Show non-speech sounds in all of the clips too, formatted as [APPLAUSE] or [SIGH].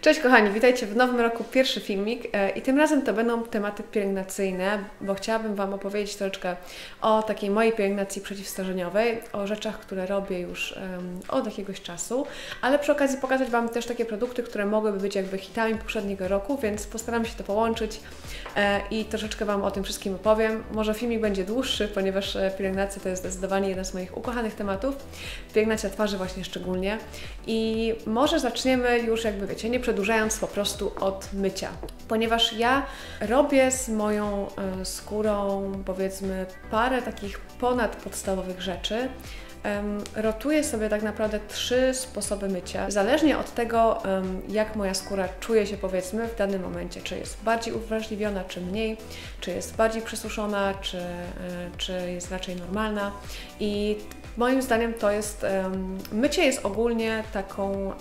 Cześć kochani, witajcie w nowym roku, pierwszy filmik e, i tym razem to będą tematy pielęgnacyjne, bo chciałabym Wam opowiedzieć troszeczkę o takiej mojej pielęgnacji przeciwstarzeniowej, o rzeczach, które robię już um, od jakiegoś czasu, ale przy okazji pokazać Wam też takie produkty, które mogłyby być jakby hitami poprzedniego roku, więc postaram się to połączyć e, i troszeczkę Wam o tym wszystkim opowiem. Może filmik będzie dłuższy, ponieważ e, pielęgnacja to jest zdecydowanie jeden z moich ukochanych tematów, pielęgnacja twarzy właśnie szczególnie i może zaczniemy już jakby wiecie, nie przedłużając po prostu od mycia. Ponieważ ja robię z moją e, skórą powiedzmy parę takich ponadpodstawowych rzeczy, rotuję sobie tak naprawdę trzy sposoby mycia, zależnie od tego, jak moja skóra czuje się powiedzmy w danym momencie, czy jest bardziej uwrażliwiona, czy mniej, czy jest bardziej przesuszona, czy, y, czy jest raczej normalna. I Moim zdaniem to jest, mycie jest ogólnie taką,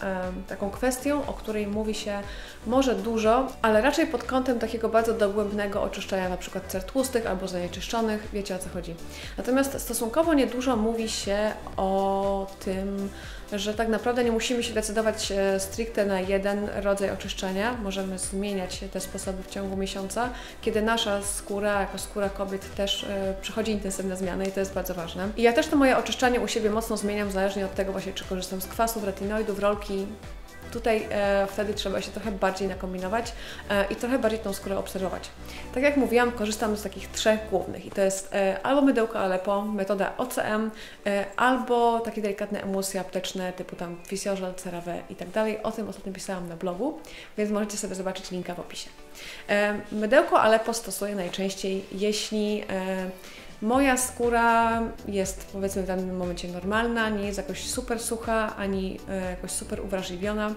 taką kwestią, o której mówi się może dużo, ale raczej pod kątem takiego bardzo dogłębnego oczyszczania na przykład cer tłustych albo zanieczyszczonych, wiecie o co chodzi. Natomiast stosunkowo niedużo mówi się o tym, że tak naprawdę nie musimy się decydować e, stricte na jeden rodzaj oczyszczenia. Możemy zmieniać te sposoby w ciągu miesiąca, kiedy nasza skóra, jako skóra kobiet też e, przechodzi intensywne zmiany i to jest bardzo ważne. I ja też to moje oczyszczanie u siebie mocno zmieniam, zależnie od tego właśnie, czy korzystam z kwasów, retinoidów, rolki, Tutaj e, wtedy trzeba się trochę bardziej nakombinować e, i trochę bardziej tą skórę obserwować. Tak jak mówiłam, korzystam z takich trzech głównych i to jest e, albo mydełko Aleppo, metoda OCM, e, albo takie delikatne emulsje apteczne typu tam Physiogel, CeraVe i tak dalej. O tym ostatnio pisałam na blogu, więc możecie sobie zobaczyć linka w opisie. E, mydełko Aleppo stosuję najczęściej, jeśli e, Moja skóra jest powiedzmy w danym momencie normalna, nie jest jakoś super sucha, ani e, jakoś super uwrażliwiona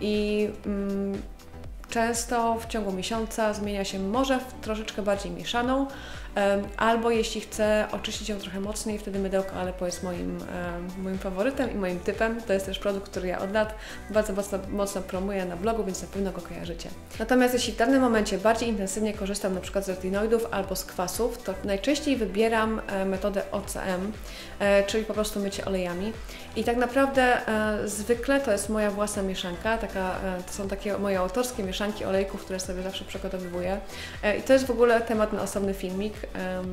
i mm, często w ciągu miesiąca zmienia się może w troszeczkę bardziej mieszaną, Albo jeśli chcę oczyścić ją trochę mocniej, wtedy mydełko Aleppo jest moim, moim faworytem i moim typem. To jest też produkt, który ja od lat bardzo mocno, mocno promuję na blogu, więc na pewno go kojarzycie. Natomiast jeśli w danym momencie bardziej intensywnie korzystam na przykład z retinoidów albo z kwasów, to najczęściej wybieram e, metodę OCM, e, czyli po prostu mycie olejami. I tak naprawdę e, zwykle to jest moja własna mieszanka, taka, to są takie moje autorskie mieszanki olejków, które sobie zawsze przygotowywuję. I to jest w ogóle temat na osobny filmik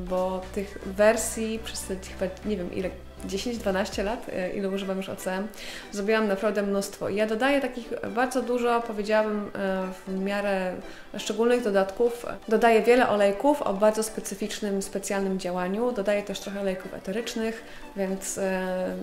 bo tych wersji przez te chyba nie wiem ile 10-12 lat, e, ile używam już OCM, zrobiłam naprawdę mnóstwo. Ja dodaję takich bardzo dużo, powiedziałabym, e, w miarę szczególnych dodatków. Dodaję wiele olejków o bardzo specyficznym, specjalnym działaniu. Dodaję też trochę olejków eterycznych, więc e,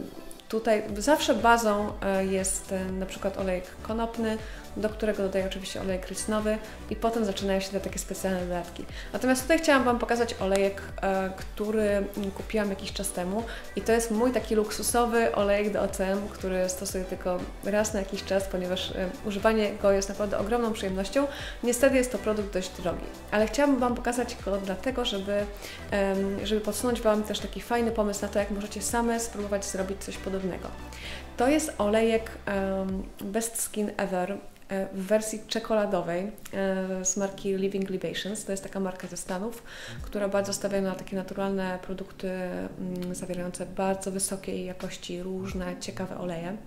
tutaj zawsze bazą jest na przykład olejek konopny, do którego dodaję oczywiście olejek rysnowy i potem zaczynają się te takie specjalne dodatki. Natomiast tutaj chciałam Wam pokazać olejek, e, który kupiłam jakiś czas temu i to jest mój taki luksusowy olejek do OCM, który stosuję tylko raz na jakiś czas, ponieważ e, używanie go jest naprawdę ogromną przyjemnością. Niestety jest to produkt dość drogi, ale chciałabym Wam pokazać go dlatego, żeby, żeby podsunąć Wam też taki fajny pomysł na to, jak możecie same spróbować zrobić coś podobnego. To jest olejek Best Skin Ever w wersji czekoladowej e, z marki Living Libations. To jest taka marka ze Stanów, która bardzo stawia na takie naturalne produkty mm, zawierające bardzo wysokiej jakości różne ciekawe oleje.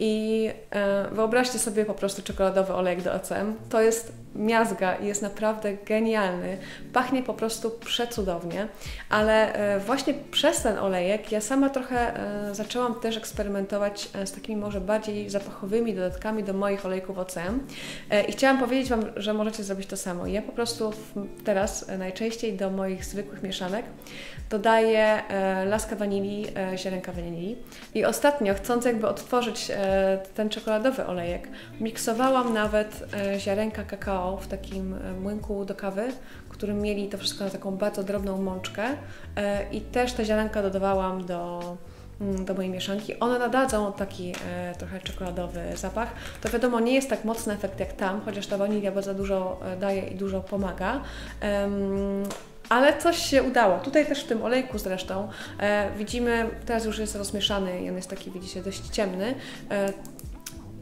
I e, wyobraźcie sobie po prostu czekoladowy olejek do OCM. To jest miazga i jest naprawdę genialny. Pachnie po prostu przecudownie, ale e, właśnie przez ten olejek ja sama trochę e, zaczęłam też eksperymentować e, z takimi może bardziej zapachowymi dodatkami do moich olejków OCM i chciałam powiedzieć Wam, że możecie zrobić to samo. Ja po prostu teraz najczęściej do moich zwykłych mieszanek dodaję laskę wanilii, ziarenka wanilii i ostatnio chcąc jakby odtworzyć ten czekoladowy olejek, miksowałam nawet ziarenka kakao w takim e, młynku do kawy, którym mieli to wszystko na taką bardzo drobną mączkę e, i też te ziarenka dodawałam do, mm, do mojej mieszanki. One nadadzą taki e, trochę czekoladowy zapach. To wiadomo, nie jest tak mocny efekt jak tam, chociaż ta wanilia bardzo dużo daje i dużo pomaga. Ale coś się udało. Tutaj też w tym olejku zresztą e, widzimy, teraz już jest rozmieszany i on jest taki, widzicie, dość ciemny. E,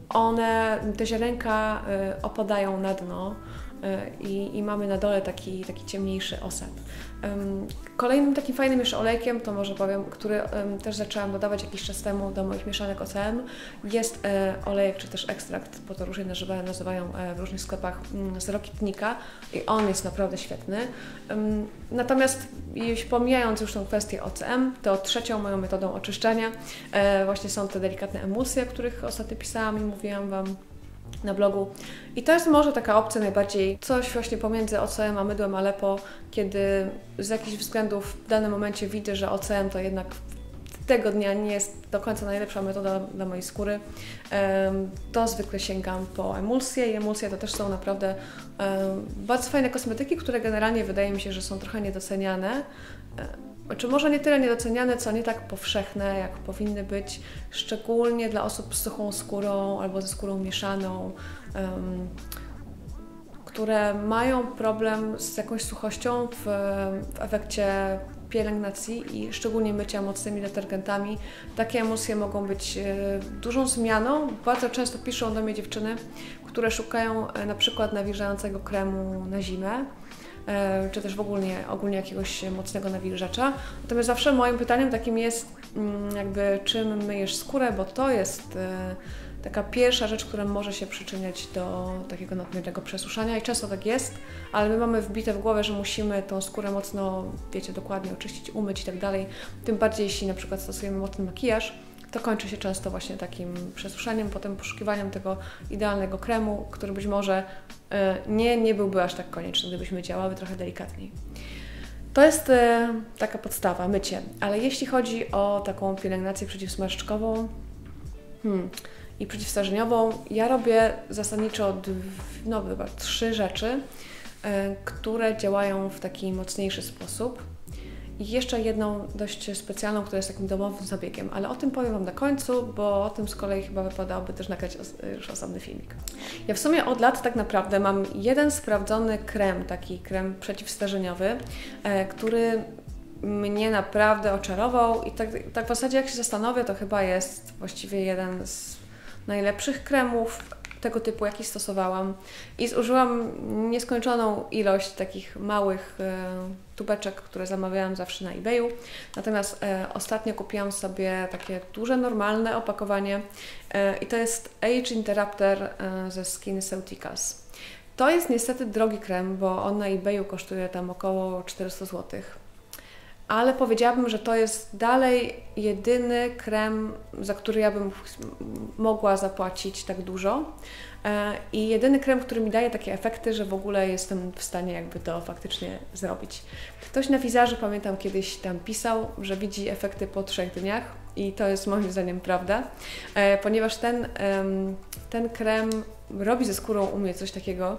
one, te ziarenka y, opadają na dno i, i mamy na dole taki, taki ciemniejszy osad. Kolejnym takim fajnym jeszcze olejkiem, to może powiem, który też zaczęłam dodawać jakiś czas temu do moich mieszanek OCM, jest e, olejek czy też ekstrakt, bo to różnie nazywają e, w różnych sklepach mm, z rokitnika i on jest naprawdę świetny. Natomiast jeśli pomijając już tą kwestię OCM, to trzecią moją metodą oczyszczania e, właśnie są te delikatne emulsje, o których ostatnio pisałam i mówiłam Wam na blogu. I to jest może taka opcja najbardziej coś właśnie pomiędzy OCM a mydłem Aleppo, kiedy z jakichś względów w danym momencie widzę, że OCM to jednak tego dnia nie jest do końca najlepsza metoda dla mojej skóry, to zwykle sięgam po emulsje i emulsje to też są naprawdę bardzo fajne kosmetyki, które generalnie wydaje mi się, że są trochę niedoceniane czy może nie tyle niedoceniane, co nie tak powszechne, jak powinny być, szczególnie dla osób z suchą skórą albo ze skórą mieszaną, um, które mają problem z jakąś suchością w, w efekcie pielęgnacji i szczególnie mycia mocnymi detergentami. Takie emulsje mogą być e, dużą zmianą. Bardzo często piszą do mnie dziewczyny, które szukają e, na przykład nawilżającego kremu na zimę czy też w ogóle ogólnie jakiegoś mocnego nawilżacza. Natomiast zawsze moim pytaniem takim jest mm, jakby czym myjesz skórę, bo to jest e, taka pierwsza rzecz, która może się przyczyniać do takiego nadmiernego przesuszania i często tak jest, ale my mamy wbite w głowę, że musimy tą skórę mocno, wiecie, dokładnie oczyścić, umyć i tak dalej. Tym bardziej jeśli na przykład stosujemy mocny makijaż, to kończy się często właśnie takim przesuszaniem, potem poszukiwaniem tego idealnego kremu, który być może e, nie, nie byłby aż tak konieczny, gdybyśmy działały trochę delikatniej. To jest e, taka podstawa, mycie. Ale jeśli chodzi o taką pielęgnację przeciwsmarszczkową hmm, i przeciwstarzeniową, ja robię zasadniczo no, chyba trzy rzeczy, e, które działają w taki mocniejszy sposób. I jeszcze jedną dość specjalną, która jest takim domowym zabiegiem, ale o tym powiem Wam na końcu, bo o tym z kolei chyba wypadałoby też nagrać już osobny filmik. Ja w sumie od lat tak naprawdę mam jeden sprawdzony krem, taki krem przeciwstarzeniowy, e, który mnie naprawdę oczarował i tak, tak w zasadzie jak się zastanowię, to chyba jest właściwie jeden z najlepszych kremów tego typu, jaki stosowałam. I zużyłam nieskończoną ilość takich małych e, tubeczek, które zamawiałam zawsze na eBayu. Natomiast e, ostatnio kupiłam sobie takie duże, normalne opakowanie e, i to jest Age Interrupter ze SkinCeuticals. To jest niestety drogi krem, bo on na eBayu kosztuje tam około 400 zł ale powiedziałabym, że to jest dalej jedyny krem, za który ja bym mogła zapłacić tak dużo. E, I jedyny krem, który mi daje takie efekty, że w ogóle jestem w stanie jakby to faktycznie zrobić. Ktoś na wizerze, pamiętam kiedyś tam pisał, że widzi efekty po trzech dniach i to jest moim zdaniem prawda, e, ponieważ ten, ten krem robi ze skórą u mnie coś takiego,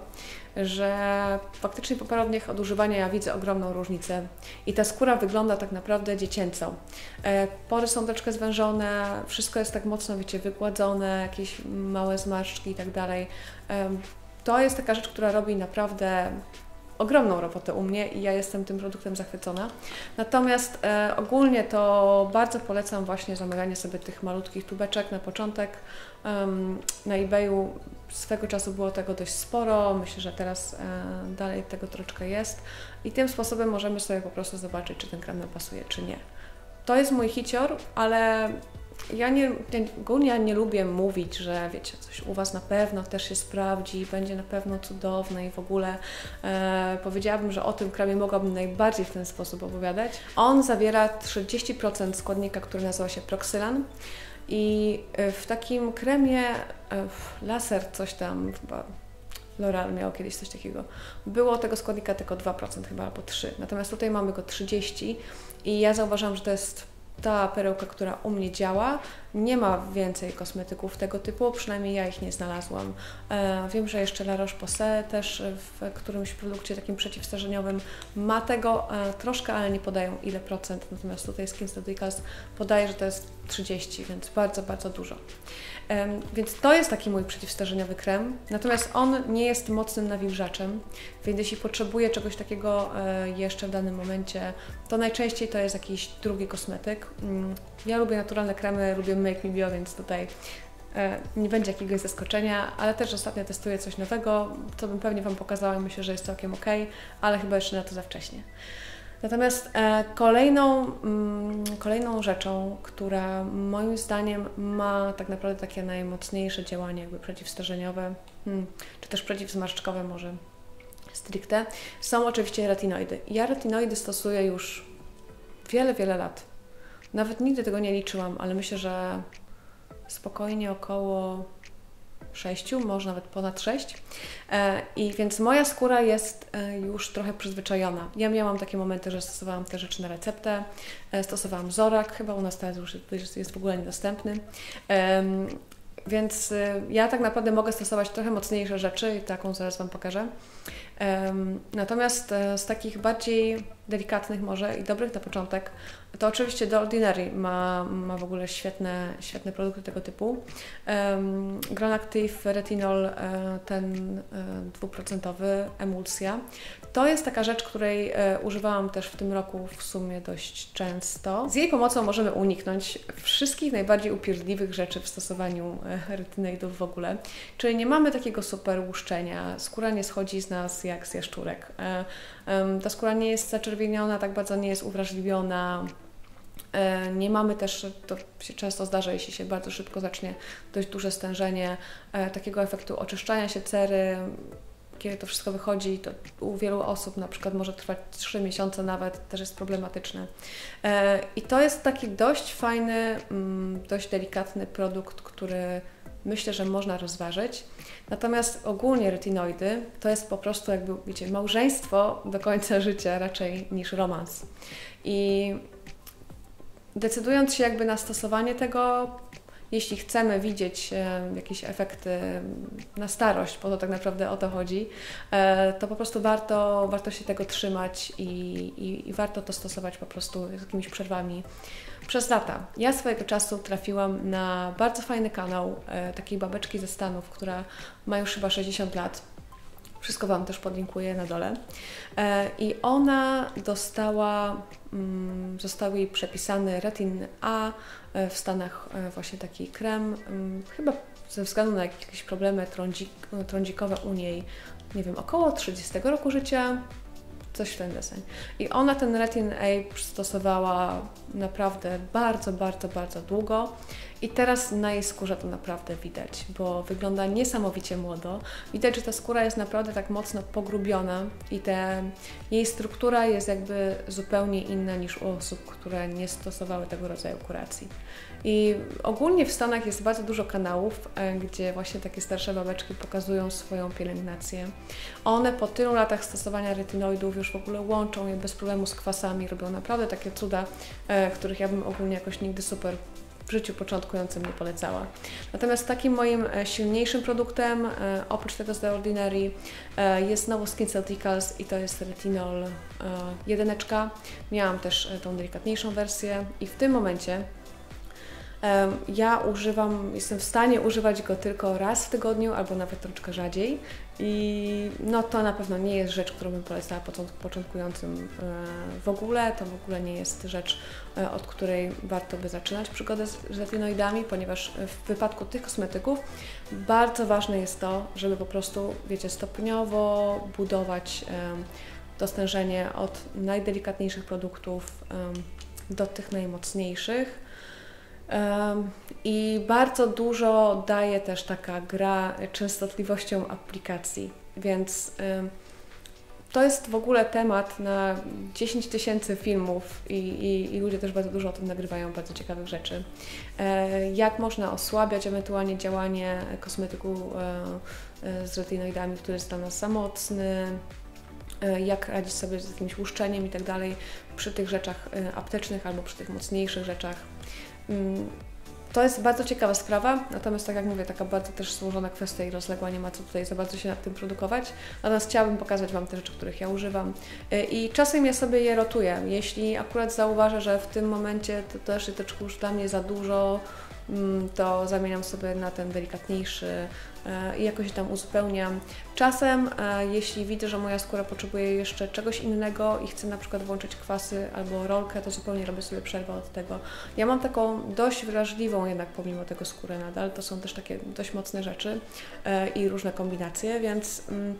że faktycznie po paru dniach od używania ja widzę ogromną różnicę i ta skóra wygląda tak naprawdę dziecięco. E, pory są troszkę zwężone, wszystko jest tak mocno, wiecie, wygładzone, jakieś małe zmarszczki i tak dalej. To jest taka rzecz, która robi naprawdę ogromną robotę u mnie i ja jestem tym produktem zachwycona. Natomiast e, ogólnie to bardzo polecam właśnie zamawianie sobie tych malutkich tubeczek na początek. Um, na eBayu swego czasu było tego dość sporo, myślę, że teraz e, dalej tego troszkę jest i tym sposobem możemy sobie po prostu zobaczyć, czy ten krem nam pasuje, czy nie. To jest mój hicior, ale ja nie, ogólnie nie lubię mówić, że wiecie, coś u Was na pewno też się sprawdzi, będzie na pewno cudowne i w ogóle e, powiedziałabym, że o tym kremie mogłabym najbardziej w ten sposób opowiadać. On zawiera 30% składnika, który nazywa się Proxylan i e, w takim kremie e, laser coś tam chyba L'Oreal miał kiedyś coś takiego. Było tego składnika tylko 2% chyba albo 3. Natomiast tutaj mamy go 30 i ja zauważam, że to jest ta perełka, która u mnie działa. Nie ma więcej kosmetyków tego typu, przynajmniej ja ich nie znalazłam. E, wiem, że jeszcze La Roche-Posay też w którymś produkcie takim przeciwstarzeniowym ma tego e, troszkę, ale nie podają ile procent, natomiast tutaj SkinCeuticals podaje, że to jest 30, więc bardzo, bardzo dużo. Więc to jest taki mój przeciwstarzeniowy krem, natomiast on nie jest mocnym nawilżaczem, więc jeśli potrzebuję czegoś takiego e, jeszcze w danym momencie, to najczęściej to jest jakiś drugi kosmetyk. Mm, ja lubię naturalne kremy, lubię Make Me Bio, więc tutaj e, nie będzie jakiegoś zaskoczenia, ale też ostatnio testuję coś nowego, co bym pewnie Wam pokazała i myślę, że jest całkiem ok, ale chyba jeszcze na to za wcześnie. Natomiast e, kolejną, mm, kolejną rzeczą, która moim zdaniem ma tak naprawdę takie najmocniejsze działanie jakby przeciwstarzeniowe, hmm, czy też przeciwzmarszczkowe może stricte, są oczywiście retinoidy. Ja retinoidy stosuję już wiele, wiele lat. Nawet nigdy tego nie liczyłam, ale myślę, że spokojnie około 6, może nawet ponad 6. E, I więc moja skóra jest e, już trochę przyzwyczajona. Ja miałam takie momenty, że stosowałam te rzeczy na receptę, e, stosowałam Zorak, chyba u nas teraz już jest w ogóle niedostępny. Więc ja tak naprawdę mogę stosować trochę mocniejsze rzeczy i taką zaraz Wam pokażę. Natomiast e, z takich bardziej delikatnych może i dobrych na początek, to oczywiście The Ordinary ma, ma w ogóle świetne, świetne produkty tego typu. Um, Granactive Retinol, e, ten e, dwuprocentowy, emulsja. To jest taka rzecz, której używałam też w tym roku w sumie dość często. Z jej pomocą możemy uniknąć wszystkich najbardziej upierdliwych rzeczy w stosowaniu retinoidów w ogóle. Czyli nie mamy takiego super łuszczenia, skóra nie schodzi z nas jak z jaszczurek. E, ta skóra nie jest zaczerwieniona, tak bardzo nie jest uwrażliwiona. E, nie mamy też, to się często zdarza, jeśli się bardzo szybko zacznie dość duże stężenie, e, takiego efektu oczyszczania się cery, kiedy to wszystko wychodzi, to u wielu osób na przykład może trwać 3 miesiące nawet, też jest problematyczne. I to jest taki dość fajny, mm, dość delikatny produkt, który myślę, że można rozważyć. Natomiast ogólnie retinoidy to jest po prostu jakby, wiecie, małżeństwo do końca życia raczej niż romans. I decydując się jakby na stosowanie tego, jeśli chcemy widzieć e, jakieś efekty na starość, bo to tak naprawdę o to chodzi, e, to po prostu warto, warto się tego trzymać i, i, i warto to stosować po prostu z jakimiś przerwami przez lata. Ja swojego czasu trafiłam na bardzo fajny kanał e, takiej babeczki ze Stanów, która ma już chyba 60 lat. Wszystko Wam też podlinkuję na dole. E, I ona dostała, mm, został jej przepisany retin A e, w Stanach, e, właśnie taki krem, mm, chyba ze względu na jakieś problemy trądzik, trądzikowe u niej, nie wiem, około 30 roku życia, coś w ten deseń. I ona ten Retin A stosowała naprawdę bardzo, bardzo, bardzo długo i teraz na jej skórze to naprawdę widać, bo wygląda niesamowicie młodo. Widać, że ta skóra jest naprawdę tak mocno pogrubiona i te, jej struktura jest jakby zupełnie inna niż u osób, które nie stosowały tego rodzaju kuracji. I ogólnie w Stanach jest bardzo dużo kanałów, e, gdzie właśnie takie starsze babeczki pokazują swoją pielęgnację. One po tylu latach stosowania retinoidów już w ogóle łączą je bez problemu z kwasami, robią naprawdę takie cuda, e, których ja bym ogólnie jakoś nigdy super w życiu początkującym nie polecała. Natomiast takim moim e, silniejszym produktem, oprócz tego z The Ordinary, jest znowu SkinCeuticals i to jest retinol jedyneczka. Miałam też tą delikatniejszą wersję i w tym momencie ja używam, jestem w stanie używać go tylko raz w tygodniu albo nawet troszeczkę rzadziej i no to na pewno nie jest rzecz, którą bym polecała początkującym e, w ogóle. To w ogóle nie jest rzecz, e, od której warto by zaczynać przygodę z retinoidami, ponieważ w wypadku tych kosmetyków bardzo ważne jest to, żeby po prostu, wiecie, stopniowo budować to stężenie od najdelikatniejszych produktów do tych najmocniejszych i bardzo dużo daje też taka gra częstotliwością aplikacji, więc to jest w ogóle temat na 10 tysięcy filmów i, i, i, ludzie też bardzo dużo o tym nagrywają, bardzo ciekawych rzeczy. E, jak można osłabiać ewentualnie działanie kosmetyku e, e, z retinoidami, który jest dla nas za mocny, jak radzić sobie z jakimś łuszczeniem i tak dalej przy tych rzeczach aptecznych albo przy tych mocniejszych rzeczach. To jest bardzo ciekawa sprawa, natomiast tak jak mówię, taka bardzo też złożona kwestia i rozległa, nie ma co tutaj za bardzo się nad tym produkować. Natomiast chciałabym pokazać Wam te rzeczy, których ja używam. Y, I czasem ja sobie je rotuję. Jeśli akurat zauważę, że w tym momencie to też troszkę już dla mnie za dużo to zamieniam sobie na ten delikatniejszy e, i jakoś tam uzupełniam. Czasem, e, jeśli widzę, że moja skóra potrzebuje jeszcze czegoś innego i chcę na przykład włączyć kwasy albo rolkę, to zupełnie robię sobie przerwę od tego. Ja mam taką dość wrażliwą jednak pomimo tego skórę nadal, to są też takie dość mocne rzeczy e, i różne kombinacje, więc mm,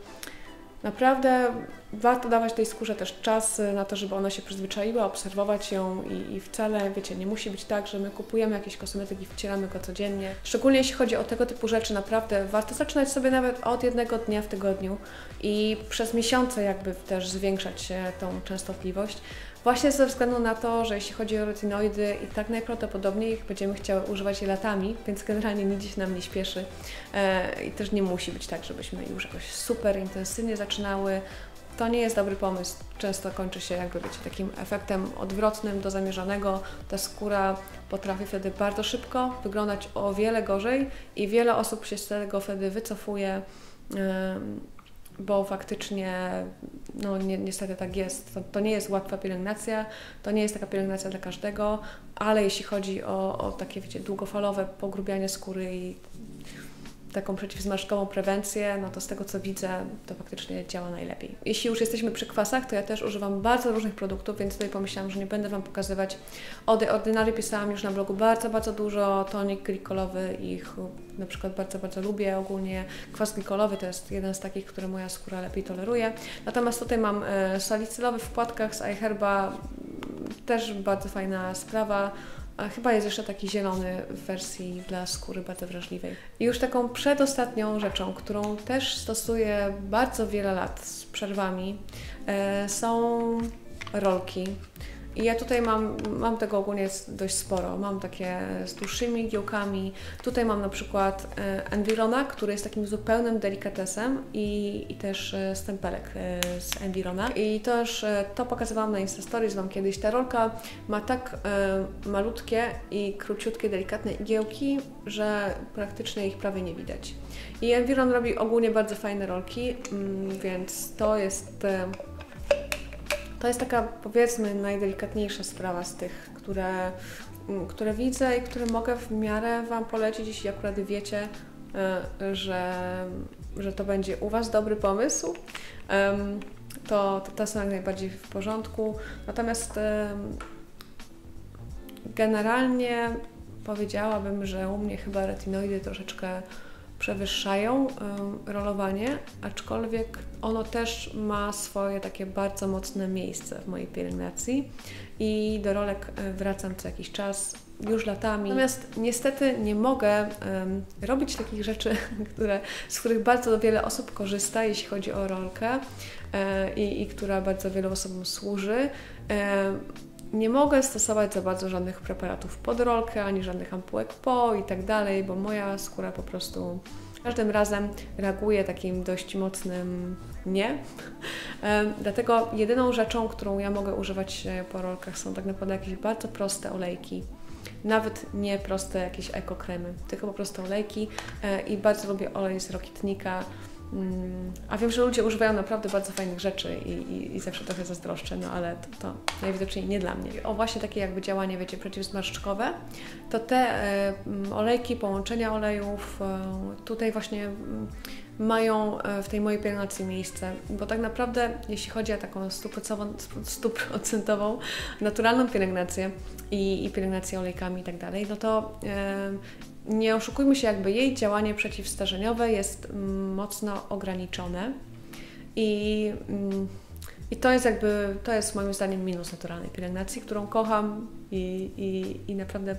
Naprawdę warto dawać tej skórze też czas na to, żeby ona się przyzwyczaiła, obserwować ją i, i, wcale, wiecie, nie musi być tak, że my kupujemy jakiś kosmetyk i wcieramy go codziennie. Szczególnie jeśli chodzi o tego typu rzeczy, naprawdę warto zaczynać sobie nawet od jednego dnia w tygodniu i przez miesiące jakby też zwiększać tą częstotliwość. Właśnie ze względu na to, że jeśli chodzi o retinoidy i tak najprawdopodobniej będziemy chciały używać je latami, więc generalnie nigdzie się nam nie śpieszy e, i też nie musi być tak, żebyśmy już jakoś super intensywnie zaczynały. To nie jest dobry pomysł. Często kończy się jakby wiecie, takim efektem odwrotnym do zamierzonego. Ta skóra potrafi wtedy bardzo szybko wyglądać o wiele gorzej i wiele osób się z tego wtedy wycofuje bo faktycznie no ni niestety tak jest. To, to, nie jest łatwa pielęgnacja, to nie jest taka pielęgnacja dla każdego, ale jeśli chodzi o, o takie wiecie, długofalowe pogrubianie skóry i taką przeciwzmarszczkową prewencję, no to z tego co widzę, to faktycznie działa najlepiej. Jeśli już jesteśmy przy kwasach, to ja też używam bardzo różnych produktów, więc tutaj pomyślałam, że nie będę Wam pokazywać. O The Ordinary pisałam już na blogu bardzo, bardzo dużo. Tonik glikolowy, ich na przykład bardzo, bardzo lubię ogólnie. Kwas glikolowy to jest jeden z takich, który moja skóra lepiej toleruje. Natomiast tutaj mam e, salicylowy w płatkach z iHerba, też bardzo fajna sprawa. A chyba jest jeszcze taki zielony w wersji dla skóry bardzo wrażliwej. I już taką przedostatnią rzeczą, którą też stosuję bardzo wiele lat z przerwami, e, są rolki. I ja tutaj mam, mam tego ogólnie dość sporo. Mam takie z dłuższymi giełkami. Tutaj mam na przykład e, Environa, który jest takim zupełnym delikatesem i, i też e, stempelek e, z Environa. I już to pokazywałam na Insta Stories Wam kiedyś. Ta rolka ma tak malutkie i króciutkie, delikatne igiełki, że praktycznie ich prawie nie widać. I Environ robi ogólnie bardzo fajne rolki, mm, więc to jest to jest taka, powiedzmy, najdelikatniejsza sprawa z tych, które, mm, które widzę i które mogę w miarę Wam polecić, jeśli akurat wiecie, e, że, że to będzie u Was dobry pomysł. To, to, to są jak najbardziej w porządku. Natomiast generalnie powiedziałabym, że u mnie chyba retinoidy troszeczkę przewyższają rolowanie, aczkolwiek ono też ma swoje takie bardzo mocne miejsce w mojej pielęgnacji i do rolek e, wracam co jakiś czas, już latami. Natomiast niestety nie mogę um, robić takich rzeczy, [LAUGHS] które, z których bardzo wiele osób korzysta, jeśli chodzi o rolkę e, i, i która bardzo wielu osobom służy. E, nie mogę stosować za bardzo żadnych preparatów pod rolkę, ani żadnych ampułek po i tak dalej, bo moja skóra po prostu każdym razem reaguje takim dość mocnym nie. [LAUGHS] Dlatego jedyną rzeczą, którą ja mogę używać e, po rolkach są tak naprawdę jakieś bardzo proste olejki. Nawet nie proste jakieś ekokremy, tylko po prostu olejki e, i bardzo lubię olej z Rokitnika a wiem, że ludzie używają naprawdę bardzo fajnych rzeczy i, i, i zawsze trochę zazdroszczę, no ale to, to, najwidoczniej nie dla mnie. O właśnie takie jakby działanie, wiecie, przeciwzmarszczkowe, to te e, olejki, połączenia olejów e, tutaj właśnie mm, mają e, w tej mojej pielęgnacji miejsce, bo tak naprawdę jeśli chodzi o taką stuprocentową naturalną pielęgnację i, i pielęgnację olejkami i tak dalej, no to nie oszukujmy się, jakby jej działanie przeciwstarzeniowe jest mm, mocno ograniczone i, mm, i to jest jakby, to jest moim zdaniem minus naturalnej pielęgnacji, którą kocham i, i, i naprawdę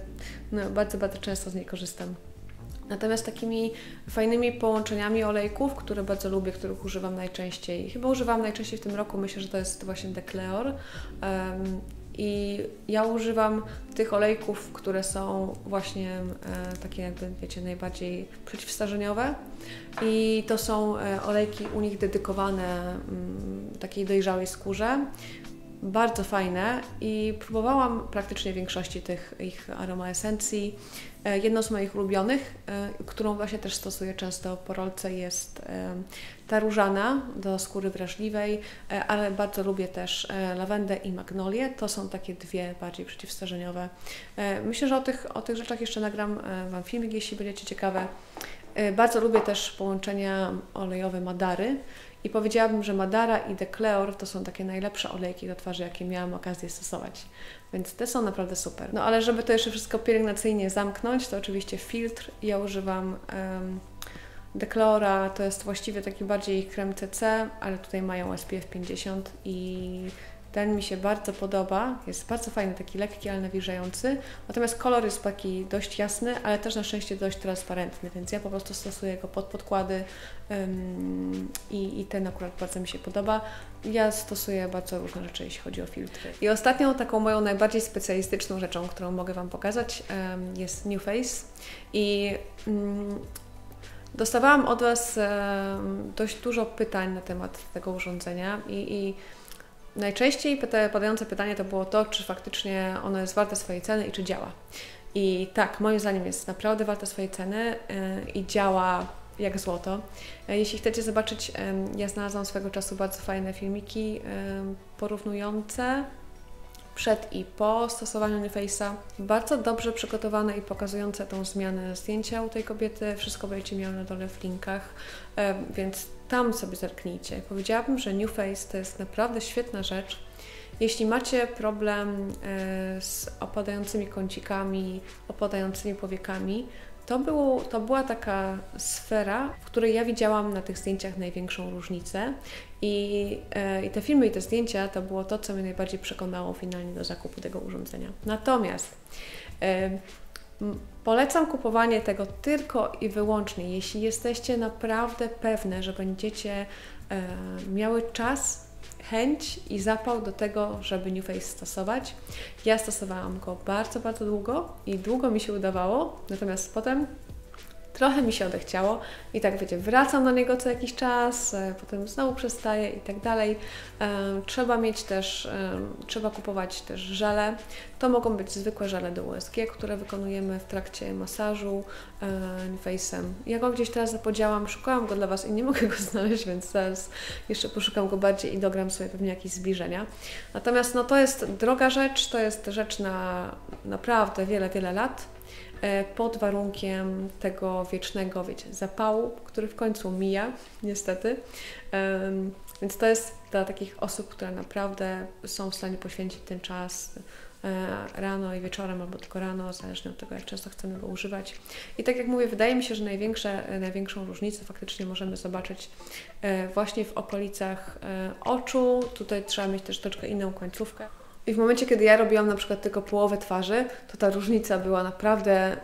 no, bardzo, bardzo często z niej korzystam. Natomiast takimi fajnymi połączeniami olejków, które bardzo lubię, których używam najczęściej, chyba używam najczęściej w tym roku, myślę, że to jest właśnie Decleor. Um, i ja używam tych olejków, które są właśnie e, takie jakby, wiecie, najbardziej przeciwstarzeniowe. I to są e, olejki u nich dedykowane m, mm, takiej dojrzałej skórze. bardzo fajne i próbowałam praktycznie większości tych ich aromaesencji. E, jedną z moich ulubionych, e, którą właśnie też stosuję często po rolce jest e, ta różana do skóry wrażliwej, ale bardzo lubię też lawendę i magnolię. To są takie dwie bardziej przeciwstarzeniowe. Myślę, że o tych, o tych rzeczach jeszcze nagram Wam filmik, jeśli będziecie ciekawe. Bardzo lubię też połączenia olejowe Madary i powiedziałabym, że Madara i Decleor to są takie najlepsze olejki do twarzy, jakie miałam okazję stosować. Więc te są naprawdę super. No ale żeby to jeszcze wszystko pielęgnacyjnie zamknąć, to oczywiście filtr. Ja używam um, Declora, to jest właściwie taki bardziej krem CC, ale tutaj mają SPF 50 i ten mi się bardzo podoba, jest bardzo fajny, taki lekki, ale nawilżający. Natomiast kolor jest taki dość jasny, ale też na szczęście dość transparentny, więc ja po prostu stosuję go pod podkłady um, i, i ten akurat bardzo mi się podoba. Ja stosuję bardzo różne rzeczy, jeśli chodzi o filtry. I ostatnią taką moją najbardziej specjalistyczną rzeczą, którą mogę Wam pokazać um, jest New Face i um, Dostawałam od Was dość dużo pytań na temat tego urządzenia i, i Najczęściej padające pytanie to było to, czy faktycznie ono jest warte swojej ceny i czy działa. I tak, moim zdaniem jest naprawdę warte swojej ceny y, i działa jak złoto. E, jeśli chcecie zobaczyć, ja znalazłam swego czasu bardzo fajne filmiki porównujące przed i po stosowaniu NuFace'a. Bardzo dobrze przygotowane i pokazujące tą zmianę zdjęcia u tej kobiety. Wszystko będziecie miały na dole w linkach, więc tam sobie zerknijcie. Powiedziałabym, że NuFace to jest naprawdę świetna rzecz. Jeśli macie problem e, z opadającymi kącikami, opadającymi powiekami, to, było, to była taka sfera, w której ja widziałam na tych zdjęciach największą różnicę i, e, i te filmy i te zdjęcia to było to, co mnie najbardziej przekonało finalnie do zakupu tego urządzenia. Natomiast e, polecam kupowanie tego tylko i wyłącznie, jeśli jesteście naprawdę pewne, że będziecie e, miały czas chęć i zapał do tego, żeby New Face stosować. Ja stosowałam go bardzo, bardzo długo i długo mi się udawało, natomiast potem trochę mi się odechciało i tak wiecie, wracam do niego co jakiś czas, e, potem znowu przestaję i tak dalej. E, trzeba mieć też, e, trzeba kupować też żele. To mogą być zwykłe żele do USG, które wykonujemy w trakcie masażu face'em. Ja go gdzieś teraz zapodziałam, szukałam go dla Was i nie [LAUGHS] mogę go znaleźć, więc teraz jeszcze poszukam go bardziej i dogram sobie pewnie jakieś zbliżenia. Natomiast no, to jest droga rzecz, to jest rzecz na naprawdę wiele, wiele lat pod warunkiem tego wiecznego, wiecie, zapału, który w końcu mija, niestety. Więc to jest dla takich osób, które naprawdę są w stanie poświęcić ten czas e, rano i wieczorem, albo tylko rano, zależnie od tego, jak często chcemy go używać. I tak jak mówię, wydaje mi się, że największe, największą różnicę faktycznie możemy zobaczyć e, właśnie w okolicach oczu. Tutaj trzeba mieć też troszkę inną końcówkę. I w momencie, kiedy ja robiłam na przykład tylko połowę twarzy, to ta różnica była naprawdę,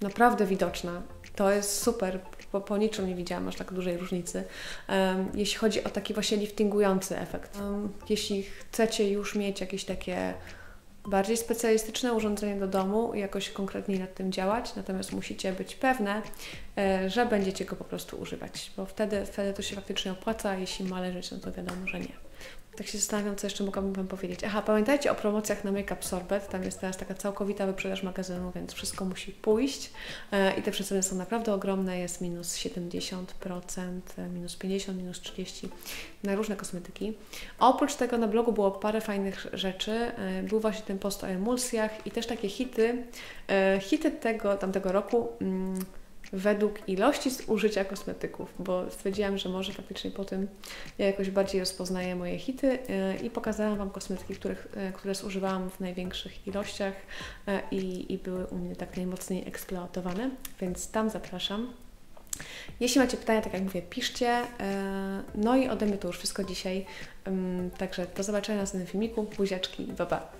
naprawdę widoczna. To jest super, bo po niczym nie widziałam aż tak dużej różnicy. Um, jeśli chodzi o taki właśnie liftingujący efekt. Um, jeśli chcecie już mieć jakieś takie bardziej specjalistyczne urządzenie do domu i jakoś konkretniej nad tym działać, natomiast musicie być pewne, e, że będziecie go po prostu używać, bo wtedy, wtedy to się faktycznie opłaca, jeśli ma leżeć, no to wiadomo, że nie. Tak się zastanawiam, co jeszcze mogłabym Wam powiedzieć. Aha, pamiętajcie o promocjach na Make Up Sorbet. Tam jest teraz taka całkowita wyprzedaż magazynu, więc wszystko musi pójść. E, I te przeceny są naprawdę ogromne. Jest minus 70%, e, minus 50%, minus 30% na różne kosmetyki. Oprócz tego na blogu było parę fajnych rzeczy. E, był właśnie ten post o emulsjach i też takie hity. Hity tego tamtego roku. Mm, według ilości użycia kosmetyków, bo stwierdziłam, że może faktycznie po tym ja jakoś bardziej rozpoznaję moje hity e, i pokazałam Wam kosmetyki, których, e, które zużywałam w największych ilościach e, i, i były u mnie tak najmocniej eksploatowane, więc tam zapraszam. Jeśli macie pytania, tak jak mówię, piszcie. No i ode mnie to już wszystko dzisiaj. Także do zobaczenia w następnym filmiku. Buziaczki, bye.